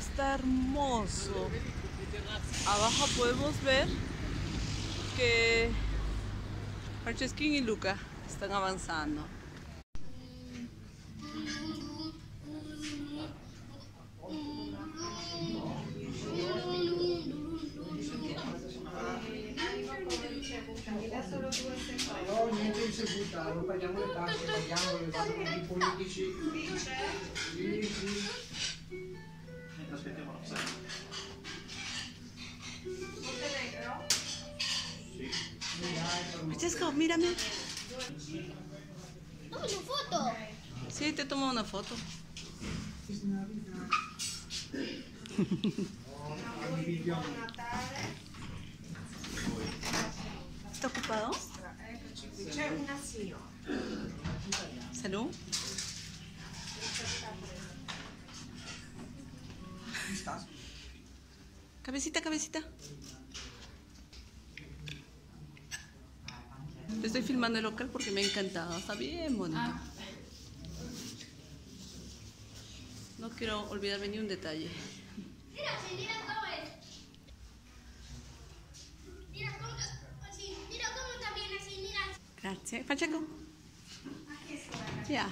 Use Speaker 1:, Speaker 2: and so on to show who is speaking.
Speaker 1: Está hermoso. Abajo podemos ver que Francesquín y Luca están avanzando.
Speaker 2: La
Speaker 1: Francesco, mírame.
Speaker 3: Toma una foto.
Speaker 1: Sí, te tomo una foto. ¿Está ocupado? Salud. Cabecita, cabecita. Te estoy filmando el local porque me ha encantado. Está bien bonito. No quiero olvidarme ni un detalle.
Speaker 3: Mira, sí, mira cómo es. Mira cómo, así, mira cómo bien así, mira.
Speaker 1: Grazie. Pacheco. Ya.